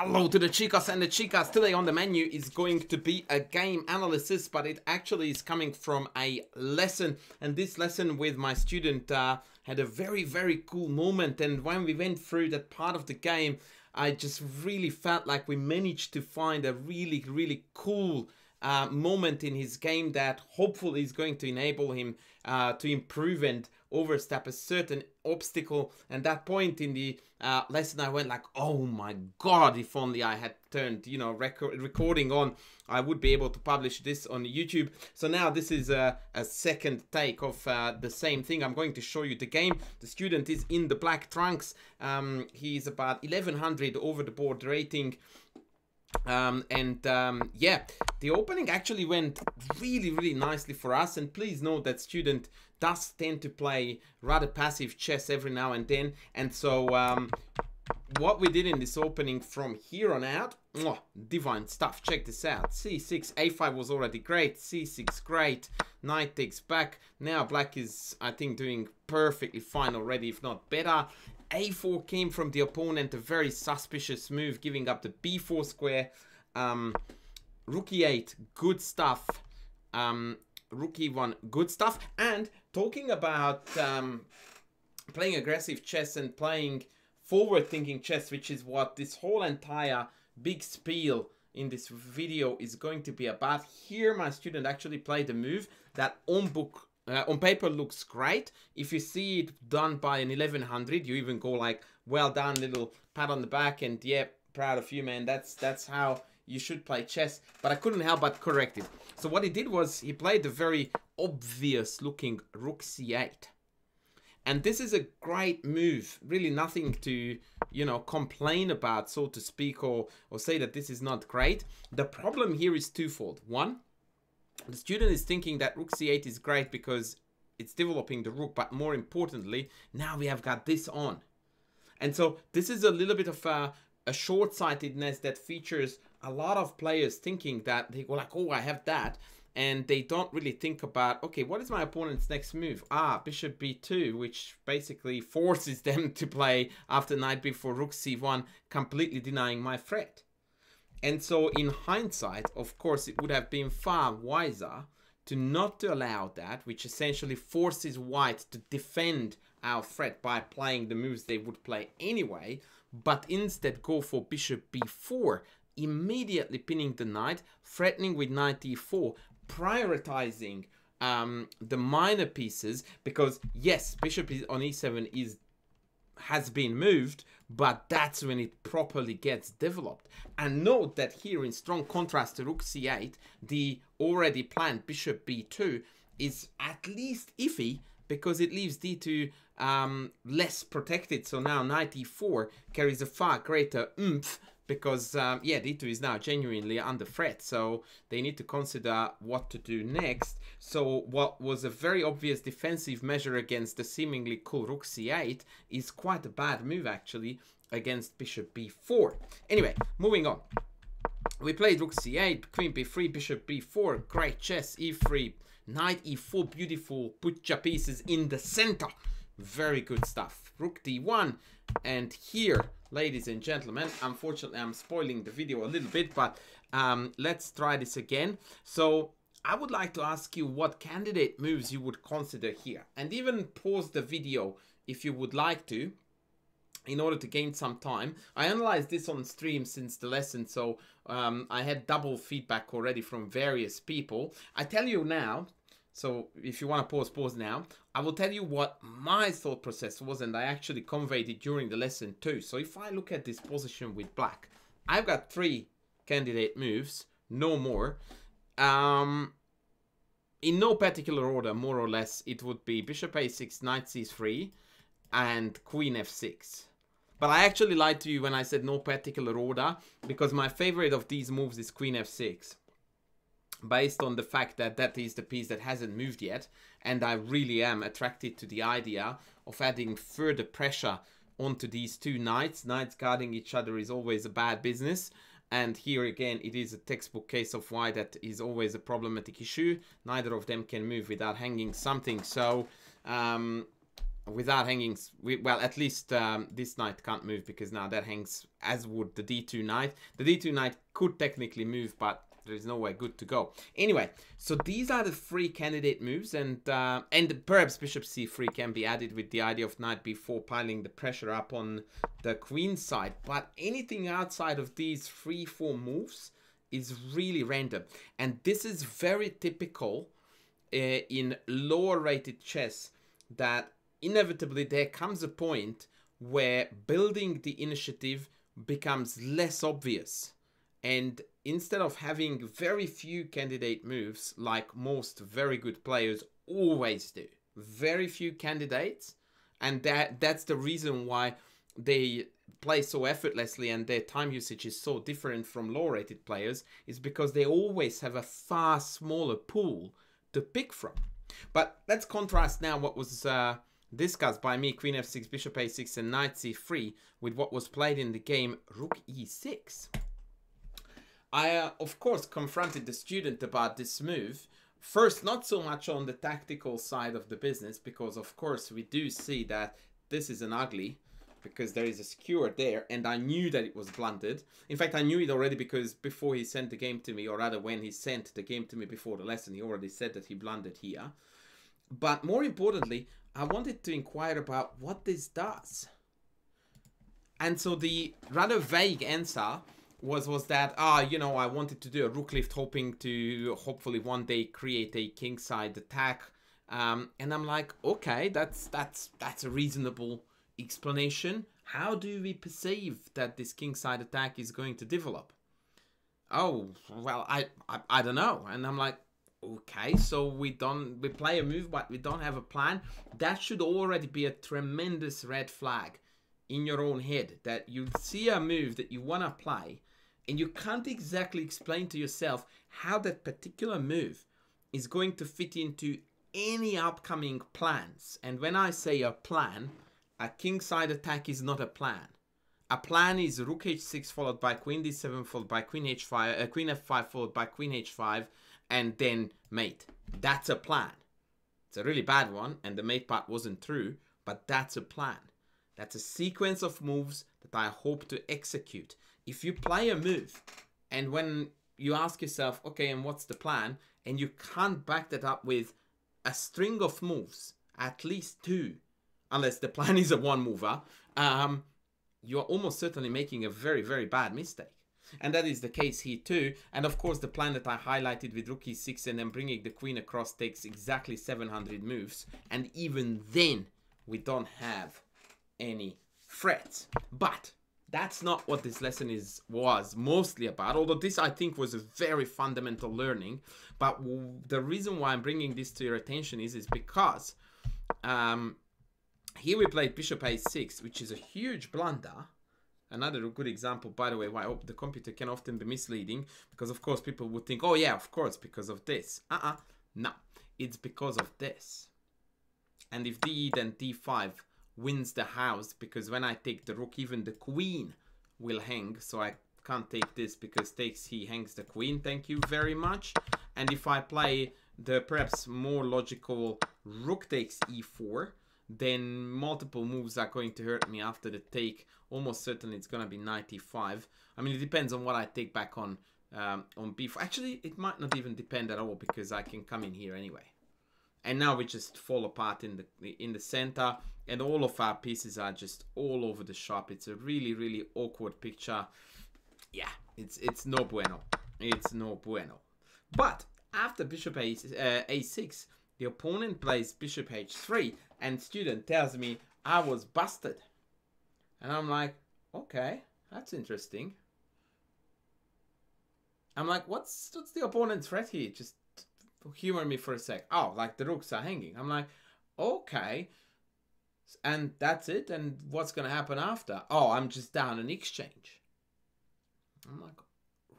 Hello to the chicas and the chicas. Today on the menu is going to be a game analysis, but it actually is coming from a lesson. And this lesson with my student uh, had a very, very cool moment. And when we went through that part of the game, I just really felt like we managed to find a really, really cool uh, moment in his game that hopefully is going to enable him uh, to improve and overstep a certain obstacle. And that point in the uh, lesson, I went like, oh my god, if only I had turned, you know, record recording on, I would be able to publish this on YouTube. So now this is a, a second take of uh, the same thing. I'm going to show you the game. The student is in the black trunks. Um, he's about 1100 over the board rating. Um, and um, yeah, the opening actually went really, really nicely for us. And please note that student does tend to play rather passive chess every now and then. And so um, what we did in this opening from here on out, mwah, divine stuff. Check this out. C6, A5 was already great. C6, great. Knight takes back. Now black is, I think, doing perfectly fine already, if not better a4 came from the opponent, a very suspicious move, giving up the b4 square. Um, rook e8, good stuff. Um, rook e1, good stuff. And talking about um, playing aggressive chess and playing forward-thinking chess, which is what this whole entire big spiel in this video is going to be about. Here, my student actually played a move that on book uh, on paper looks great. If you see it done by an 1100, you even go like, well done, little pat on the back, and yeah, proud of you, man. That's that's how you should play chess. But I couldn't help but correct it. So what he did was he played the very obvious looking rook c8. And this is a great move. Really nothing to, you know, complain about, so to speak, or, or say that this is not great. The problem here is twofold. One, the student is thinking that rook c8 is great because it's developing the rook, but more importantly, now we have got this on. And so this is a little bit of a, a short-sightedness that features a lot of players thinking that they go like, oh, I have that. And they don't really think about, okay, what is my opponent's next move? Ah, bishop b2, which basically forces them to play after knight b4, rook c1, completely denying my threat. And so in hindsight, of course, it would have been far wiser to not to allow that, which essentially forces white to defend our threat by playing the moves they would play anyway, but instead go for bishop b4, immediately pinning the knight, threatening with knight e4, prioritizing um, the minor pieces, because yes, bishop on e7 is has been moved, but that's when it properly gets developed. And note that here in strong contrast to rook c8, the already planned bishop b2 is at least iffy because it leaves d2 um, less protected. So now knight e4 carries a far greater oomph because um, yeah d2 is now genuinely under threat so they need to consider what to do next. So what was a very obvious defensive measure against the seemingly cool rook c8 is quite a bad move actually against bishop b4 anyway moving on. We played rook c8 queen b3 bishop b4 great chess e3 knight e4 beautiful put your pieces in the center very good stuff rook d1 and here ladies and gentlemen unfortunately i'm spoiling the video a little bit but um, let's try this again so i would like to ask you what candidate moves you would consider here and even pause the video if you would like to in order to gain some time. I analyzed this on stream since the lesson, so um, I had double feedback already from various people. I tell you now, so if you want to pause, pause now. I will tell you what my thought process was and I actually conveyed it during the lesson too. So if I look at this position with black, I've got three candidate moves, no more. Um, in no particular order, more or less, it would be bishop a6, knight c3, and queen f6. But I actually lied to you when I said no particular order, because my favorite of these moves is queen f6 based on the fact that that is the piece that hasn't moved yet and I really am attracted to the idea of adding further pressure onto these two knights. Knights guarding each other is always a bad business and here again it is a textbook case of why that is always a problematic issue. Neither of them can move without hanging something so um, without hanging, well, at least um, this knight can't move because now that hangs as would the d2 knight. The d2 knight could technically move, but there is nowhere good to go. Anyway, so these are the three candidate moves, and uh, and perhaps bishop c3 can be added with the idea of knight b4 piling the pressure up on the queen side. But anything outside of these three, four moves is really random. And this is very typical uh, in lower rated chess that inevitably there comes a point where building the initiative becomes less obvious. And instead of having very few candidate moves, like most very good players always do, very few candidates, and that that's the reason why they play so effortlessly and their time usage is so different from low rated players is because they always have a far smaller pool to pick from. But let's contrast now what was uh, discussed by me, queen f6, bishop a6 and knight c3 with what was played in the game rook e6. I, uh, of course, confronted the student about this move. First, not so much on the tactical side of the business, because of course we do see that this is an ugly, because there is a skewer there, and I knew that it was blunted. In fact, I knew it already because before he sent the game to me, or rather when he sent the game to me before the lesson, he already said that he blunted here. But more importantly, I wanted to inquire about what this does. And so the rather vague answer was was that ah you know I wanted to do a rook lift hoping to hopefully one day create a kingside attack. Um, and I'm like okay that's that's that's a reasonable explanation. How do we perceive that this kingside attack is going to develop? Oh well I, I I don't know. And I'm like okay so we don't we play a move but we don't have a plan. That should already be a tremendous red flag in your own head that you see a move that you want to play and you can't exactly explain to yourself how that particular move is going to fit into any upcoming plans. And when I say a plan, a kingside attack is not a plan. A plan is rook h6 followed by queen d7 followed by queen h5, uh, queen f5 followed by queen h5 and then mate. That's a plan. It's a really bad one and the mate part wasn't true, but that's a plan. That's a sequence of moves that I hope to execute if you play a move and when you ask yourself, okay, and what's the plan? And you can't back that up with a string of moves, at least two, unless the plan is a one mover, um, you're almost certainly making a very, very bad mistake. And that is the case here too. And of course, the plan that I highlighted with rook e6 and then bringing the queen across takes exactly 700 moves. And even then, we don't have any threats. But that's not what this lesson is was mostly about although this i think was a very fundamental learning. But the reason why i'm bringing this to your attention is is because um, here we played bishop a6 which is a huge blunder. Another good example by the way why the computer can often be misleading because of course people would think oh yeah of course because of this. Uh-uh. No. It's because of this. And if d then d5 wins the house because when I take the rook, even the queen will hang. So I can't take this because takes he hangs the queen. Thank you very much. And if I play the perhaps more logical rook takes e4, then multiple moves are going to hurt me after the take. Almost certainly it's going to be 95. I mean, it depends on what I take back on um, on b4. Actually, it might not even depend at all because I can come in here anyway and now we just fall apart in the in the center. And all of our pieces are just all over the shop. It's a really really awkward picture. Yeah it's it's no bueno. It's no bueno. But after bishop a, uh, a6 the opponent plays bishop h3 and student tells me i was busted. And i'm like okay that's interesting. I'm like what's what's the opponent's threat here? Just humor me for a sec. Oh, like the rooks are hanging. I'm like, okay. And that's it. And what's going to happen after? Oh, I'm just down an exchange. I'm like,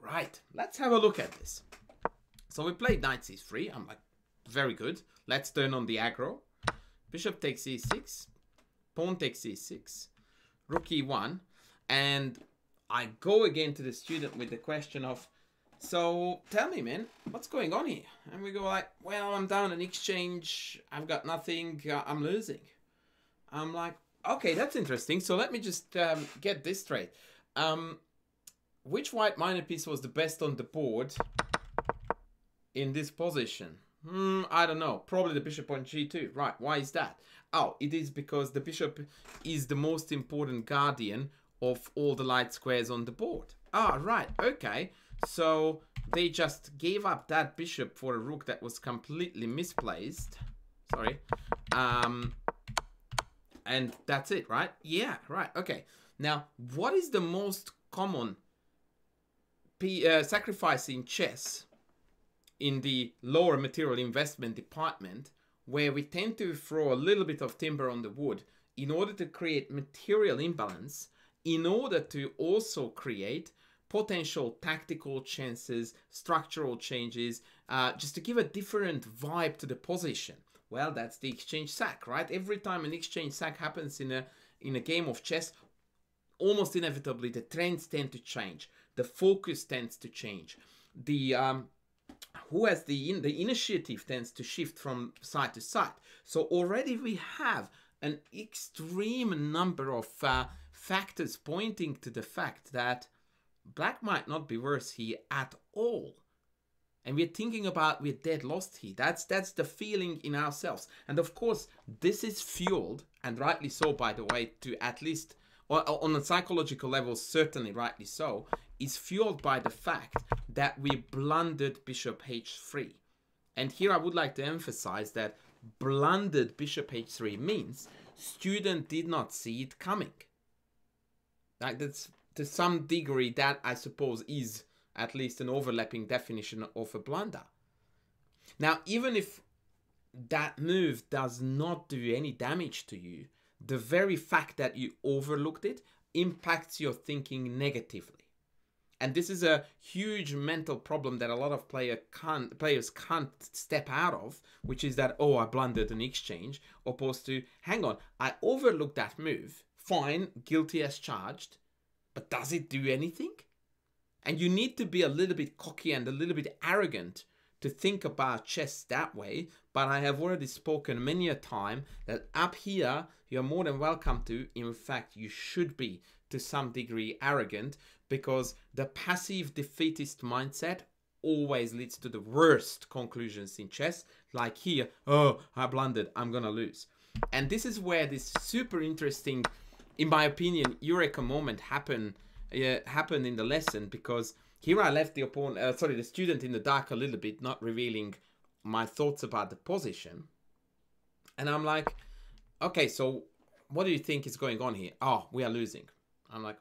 right, let's have a look at this. So we played knight c3. I'm like, very good. Let's turn on the aggro. Bishop takes e6. Pawn takes e6. Rook e1. And I go again to the student with the question of, so tell me, man, what's going on here? And we go like, well, I'm down an exchange. I've got nothing. Uh, I'm losing. I'm like, okay, that's interesting. So let me just um, get this straight. Um, which white minor piece was the best on the board in this position? Hmm, I don't know. Probably the bishop on g2. Right, why is that? Oh, it is because the bishop is the most important guardian of all the light squares on the board. Ah, right, okay. So they just gave up that bishop for a rook that was completely misplaced. Sorry. Um, and that's it, right? Yeah, right, okay. Now, what is the most common P uh, sacrifice in chess in the lower material investment department where we tend to throw a little bit of timber on the wood in order to create material imbalance, in order to also create potential tactical chances, structural changes, uh, just to give a different vibe to the position. Well, that's the exchange sack, right? Every time an exchange sack happens in a in a game of chess, almost inevitably the trends tend to change, the focus tends to change, the um, who has the in, the initiative tends to shift from side to side. So already we have an extreme number of uh, factors pointing to the fact that black might not be worse here at all. And we're thinking about we're dead lost here. That's that's the feeling in ourselves. And of course, this is fueled, and rightly so, by the way, to at least on a psychological level, certainly rightly so, is fueled by the fact that we blundered bishop h3. And here I would like to emphasize that blundered bishop h3 means student did not see it coming. Like that's to some degree that I suppose is at least an overlapping definition of a blunder. Now, even if that move does not do any damage to you, the very fact that you overlooked it impacts your thinking negatively. And this is a huge mental problem that a lot of player can't, players can't step out of, which is that, oh, I blundered an exchange, opposed to, hang on, I overlooked that move, fine, guilty as charged, but does it do anything? And you need to be a little bit cocky and a little bit arrogant to think about chess that way, but I have already spoken many a time that up here you're more than welcome to. In fact, you should be to some degree arrogant because the passive defeatist mindset always leads to the worst conclusions in chess. Like here, oh, I blundered, I'm gonna lose. And this is where this super interesting, in my opinion, eureka moment happen uh, happened in the lesson because here I left the opponent, uh, sorry, the student in the dark a little bit, not revealing my thoughts about the position. And I'm like, okay, so what do you think is going on here? Oh, we are losing. I'm like,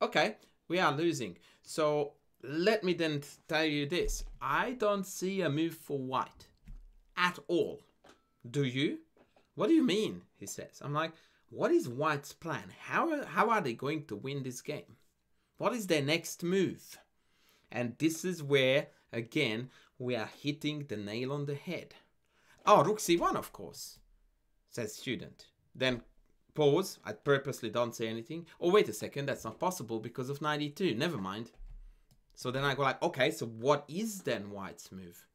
okay, we are losing. So let me then tell you this. I don't see a move for white at all. Do you? What do you mean? He says. I'm like, what is white's plan? How are, how are they going to win this game? What is their next move? And this is where, again, we are hitting the nail on the head. Oh, rook c1, of course, says student. Then Pause. I purposely don't say anything. Oh, wait a second. That's not possible because of 92. Never mind. So then I go like, okay, so what is then White's move?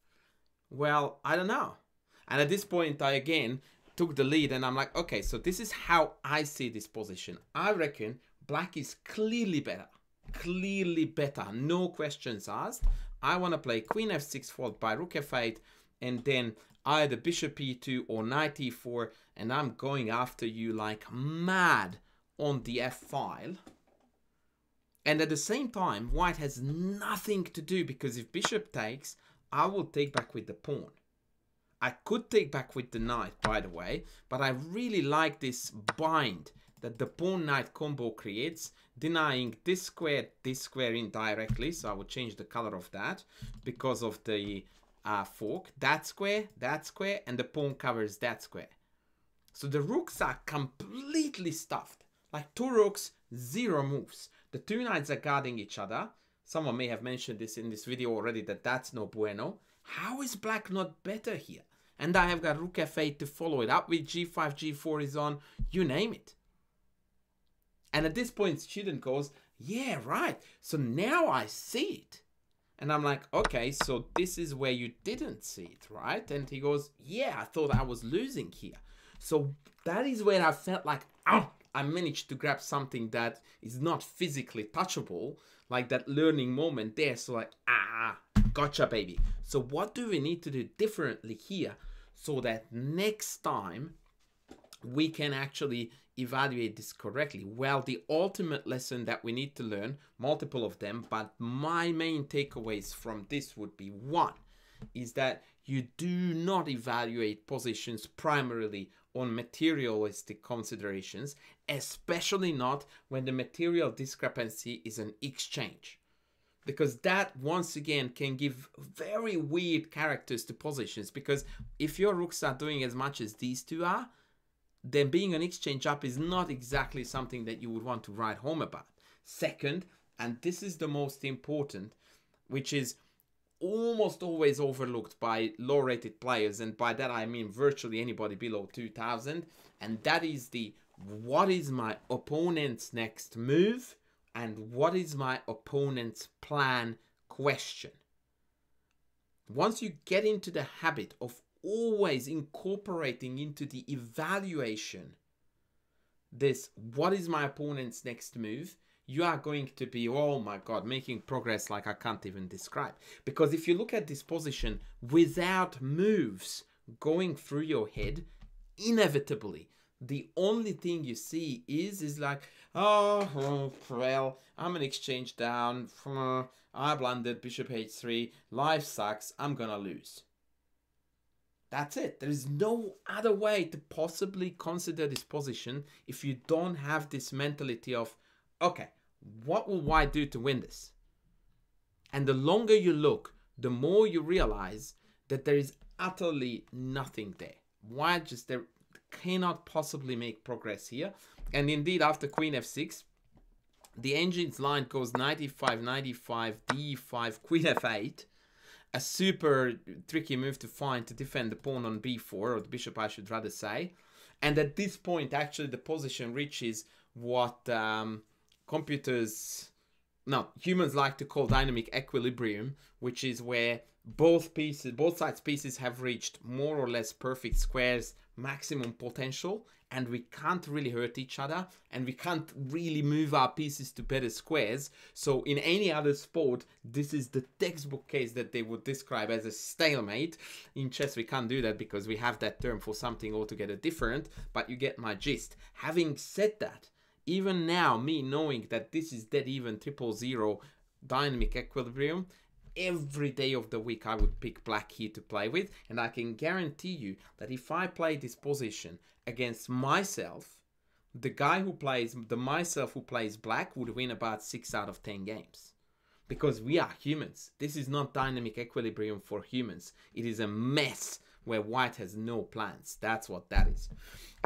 Well, I don't know. And at this point, I again took the lead and I'm like, okay, so this is how I see this position. I reckon black is clearly better. Clearly better. No questions asked. I want to play queen f6 followed by rook f8 and then either bishop e2 or knight e4 and I'm going after you like mad on the f file. And at the same time, white has nothing to do because if bishop takes, I will take back with the pawn. I could take back with the knight, by the way, but I really like this bind that the pawn-knight combo creates, denying this square, this square indirectly, so I will change the color of that because of the uh, fork, that square, that square, and the pawn covers that square. So the rooks are completely stuffed. Like two rooks, zero moves. The two knights are guarding each other. Someone may have mentioned this in this video already that that's no bueno. How is black not better here? And I have got rook f8 to follow it up with g5, g4 is on, you name it. And at this point, student goes, yeah, right. So now I see it. And I'm like, okay, so this is where you didn't see it, right? And he goes, yeah, I thought I was losing here. So that is where I felt like, oh, I managed to grab something that is not physically touchable, like that learning moment there. So like, ah, gotcha, baby. So what do we need to do differently here so that next time we can actually evaluate this correctly? Well, the ultimate lesson that we need to learn, multiple of them, but my main takeaways from this would be one, is that you do not evaluate positions primarily on materialistic considerations, especially not when the material discrepancy is an exchange. Because that once again can give very weird characters to positions. Because if your rooks are doing as much as these two are, then being an exchange up is not exactly something that you would want to write home about. Second, and this is the most important, which is almost always overlooked by low rated players, and by that I mean virtually anybody below 2000, and that is the what is my opponent's next move and what is my opponent's plan question. Once you get into the habit of always incorporating into the evaluation this what is my opponent's next move you are going to be oh my god making progress like i can't even describe because if you look at this position without moves going through your head inevitably the only thing you see is is like oh, oh well i'm an exchange down hmm, i blundered bishop h3 life sucks i'm gonna lose that's it. There is no other way to possibly consider this position if you don't have this mentality of, okay, what will white do to win this? And the longer you look, the more you realize that there is utterly nothing there. White just there cannot possibly make progress here. And indeed, after queen f6, the engine's line goes 95, 95, d5, queen f8 a super tricky move to find to defend the pawn on b4, or the bishop I should rather say. And at this point, actually, the position reaches what um, computers, no, humans like to call dynamic equilibrium, which is where both pieces, both sides pieces have reached more or less perfect squares maximum potential and we can't really hurt each other and we can't really move our pieces to better squares. So in any other sport, this is the textbook case that they would describe as a stalemate. In chess, we can't do that because we have that term for something altogether different, but you get my gist. Having said that, even now, me knowing that this is dead even triple zero dynamic equilibrium, every day of the week I would pick black here to play with and I can guarantee you that if I play this position against myself the guy who plays the myself who plays black would win about 6 out of 10 games. Because we are humans. This is not dynamic equilibrium for humans. It is a mess where white has no plans. That's what that is.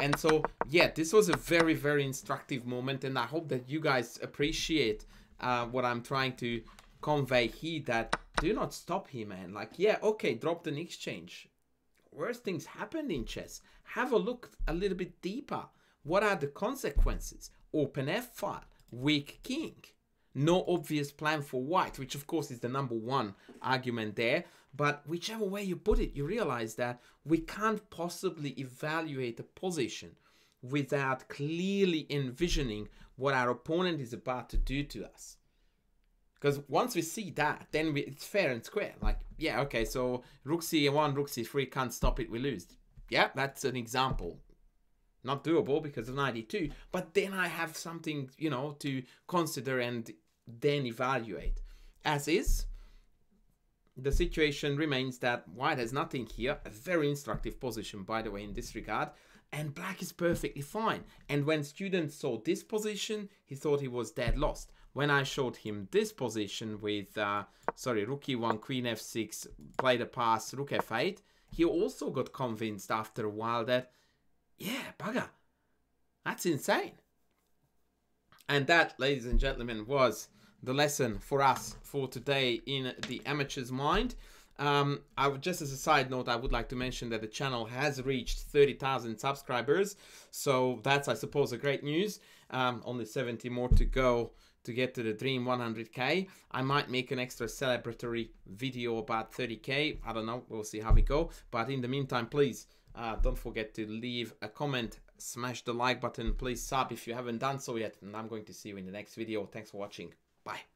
And so yeah this was a very very instructive moment and I hope that you guys appreciate uh, what I'm trying to convey here that do not stop here, man. Like, yeah, okay, drop an exchange. Worst things happen in chess. Have a look a little bit deeper. What are the consequences? Open F file, weak king. No obvious plan for white, which of course is the number one argument there. But whichever way you put it, you realize that we can't possibly evaluate a position without clearly envisioning what our opponent is about to do to us. Because once we see that, then we, it's fair and square. Like, yeah, okay, so rook c1, rook c3 can't stop it, we lose. Yeah, that's an example. Not doable because of 92, but then I have something, you know, to consider and then evaluate. As is, the situation remains that white has nothing here, a very instructive position, by the way, in this regard, and black is perfectly fine. And when students saw this position, he thought he was dead lost when I showed him this position with, uh, sorry, rook e1, queen f6, played a pass, rook f8, he also got convinced after a while that, yeah, bugger, that's insane. And that, ladies and gentlemen, was the lesson for us for today in the amateur's mind. Um, I would just as a side note, I would like to mention that the channel has reached 30,000 subscribers. So that's, I suppose, a great news. Um, only 70 more to go to get to the dream 100k. I might make an extra celebratory video about 30k. I don't know. We'll see how we go. But in the meantime, please Uh, don't forget to leave a comment, smash the like button, please sub if you haven't done so yet. And I'm going to see you in the next video. Thanks for watching. Bye.